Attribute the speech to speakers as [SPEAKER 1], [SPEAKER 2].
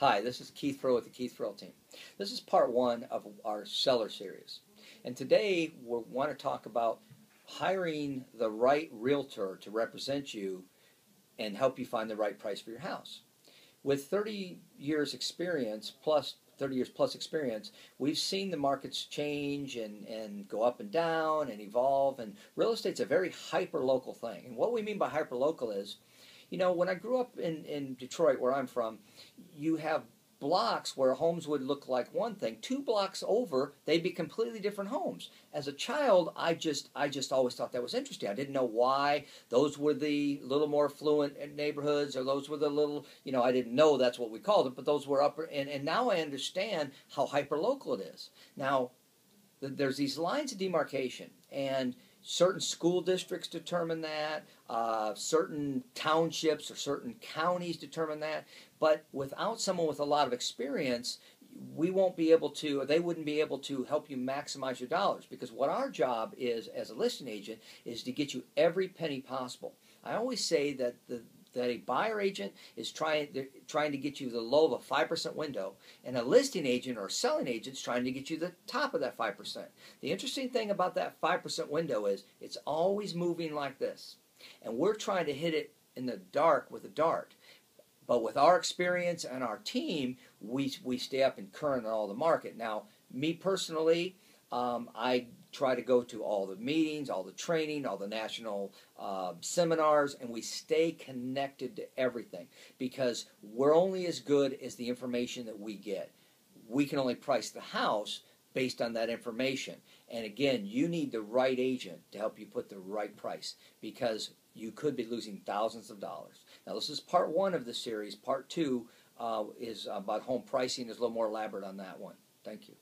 [SPEAKER 1] Hi, this is Keith Furrow with the Keith Furrow team. This is part one of our seller series. And today we want to talk about hiring the right realtor to represent you and help you find the right price for your house. With 30 years experience plus 30 years plus experience, we've seen the markets change and, and go up and down and evolve. And real estate's a very hyper local thing. And what we mean by hyper local is you know, when I grew up in, in Detroit, where I'm from, you have blocks where homes would look like one thing. Two blocks over they'd be completely different homes. As a child i just i just always thought that was interesting. I didn't know why those were the little more affluent neighborhoods or those were the little you know i didn't know that's what we called it but those were upper and, and now i understand how hyper local it is. Now there's these lines of demarcation and certain school districts determine that, uh, certain townships or certain counties determine that. But without someone with a lot of experience, we won't be able to, they wouldn't be able to help you maximize your dollars because what our job is as a listing agent is to get you every penny possible. I always say that the, that a buyer agent is trying trying to get you the low of a five percent window, and a listing agent or selling agent is trying to get you the top of that five percent. The interesting thing about that five percent window is it's always moving like this, and we're trying to hit it in the dark with a dart. But with our experience and our team, we we stay up and current on all the market. Now, me personally, um, I try to go to all the meetings, all the training, all the national uh, seminars, and we stay connected to everything because we're only as good as the information that we get. We can only price the house based on that information. And again, you need the right agent to help you put the right price because you could be losing thousands of dollars. Now, this is part one of the series. Part two uh, is about home pricing, is a little more elaborate on that one. Thank you.